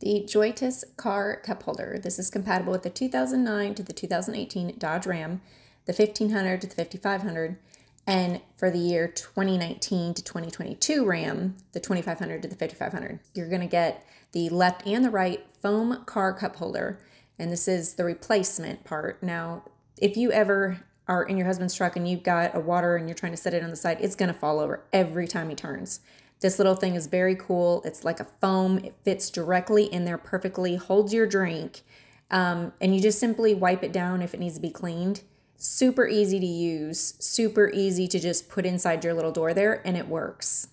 The Joytus car cup holder. This is compatible with the 2009 to the 2018 Dodge Ram, the 1500 to the 5500, and for the year 2019 to 2022 Ram, the 2500 to the 5500. You're going to get the left and the right foam car cup holder, and this is the replacement part. Now, if you ever are in your husband's truck and you've got a water and you're trying to set it on the side, it's going to fall over every time he turns. This little thing is very cool. It's like a foam. It fits directly in there perfectly, holds your drink, um, and you just simply wipe it down if it needs to be cleaned. Super easy to use, super easy to just put inside your little door there, and it works.